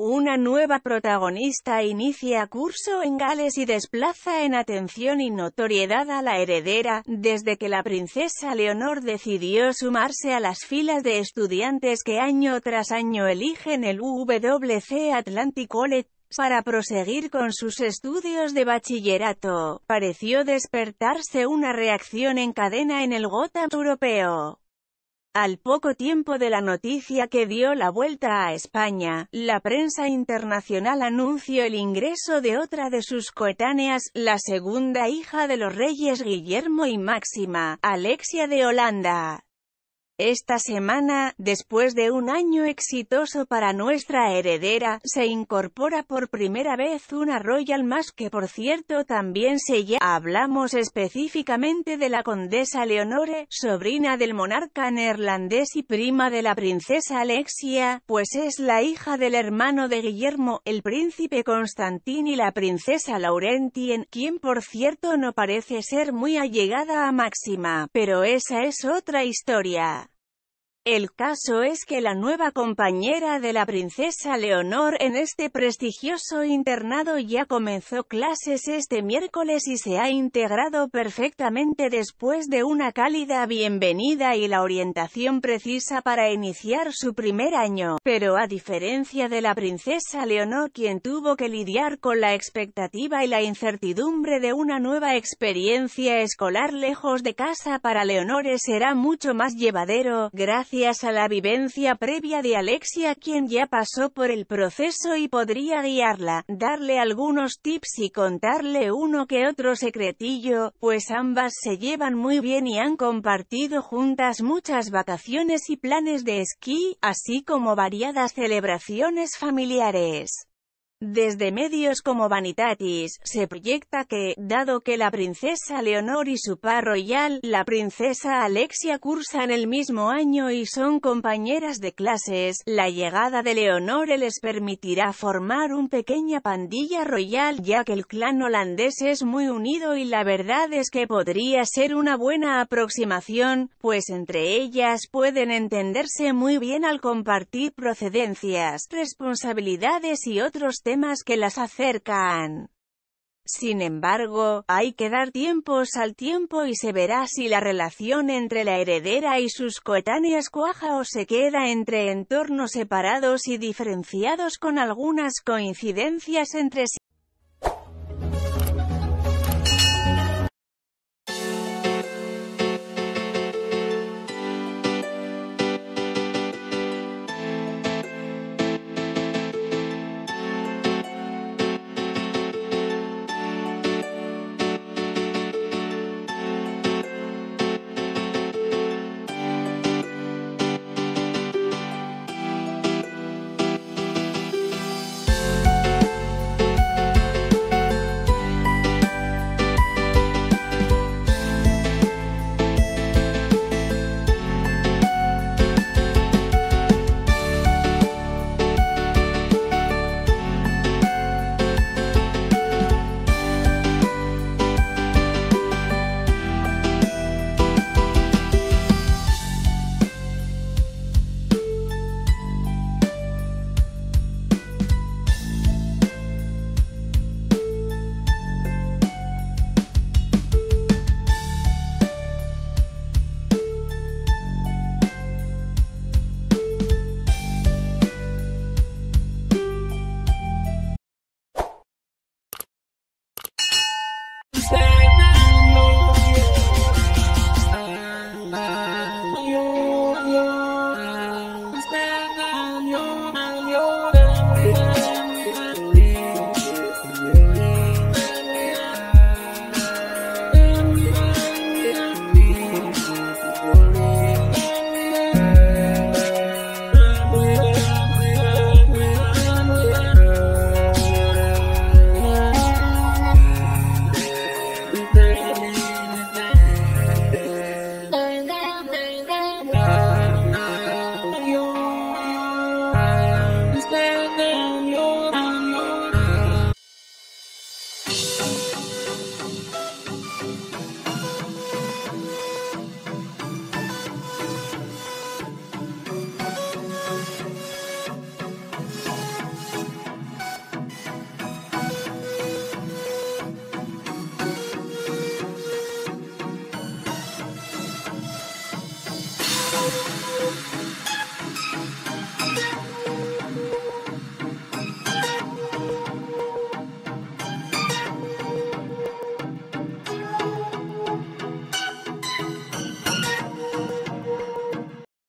Una nueva protagonista inicia curso en Gales y desplaza en atención y notoriedad a la heredera, desde que la princesa Leonor decidió sumarse a las filas de estudiantes que año tras año eligen el UWC Atlantic College para proseguir con sus estudios de bachillerato, pareció despertarse una reacción en cadena en el Gotham europeo. Al poco tiempo de la noticia que dio la vuelta a España, la prensa internacional anunció el ingreso de otra de sus coetáneas, la segunda hija de los reyes Guillermo y Máxima, Alexia de Holanda. Esta semana, después de un año exitoso para nuestra heredera, se incorpora por primera vez una Royal más que por cierto también se llama. Hablamos específicamente de la condesa Leonore, sobrina del monarca neerlandés y prima de la princesa Alexia, pues es la hija del hermano de Guillermo, el príncipe Constantín y la princesa Laurentien, quien por cierto no parece ser muy allegada a Máxima, pero esa es otra historia. El caso es que la nueva compañera de la princesa Leonor en este prestigioso internado ya comenzó clases este miércoles y se ha integrado perfectamente después de una cálida bienvenida y la orientación precisa para iniciar su primer año. Pero a diferencia de la princesa Leonor quien tuvo que lidiar con la expectativa y la incertidumbre de una nueva experiencia escolar lejos de casa para Leonor será mucho más llevadero, gracias a la vivencia previa de Alexia quien ya pasó por el proceso y podría guiarla, darle algunos tips y contarle uno que otro secretillo, pues ambas se llevan muy bien y han compartido juntas muchas vacaciones y planes de esquí, así como variadas celebraciones familiares. Desde medios como Vanitatis, se proyecta que, dado que la princesa Leonor y su par royal, la princesa Alexia cursan el mismo año y son compañeras de clases, la llegada de Leonor les permitirá formar un pequeña pandilla royal ya que el clan holandés es muy unido y la verdad es que podría ser una buena aproximación, pues entre ellas pueden entenderse muy bien al compartir procedencias, responsabilidades y otros temas que las acercan. Sin embargo, hay que dar tiempos al tiempo y se verá si la relación entre la heredera y sus coetáneas cuaja o se queda entre entornos separados y diferenciados con algunas coincidencias entre sí. understand.